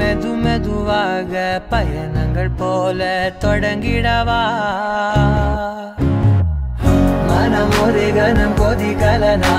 மெது மெதுவாக பயணங்கள் போல தொடங்கிடவா? மனம் ஒரு கணம் கொதிகலனா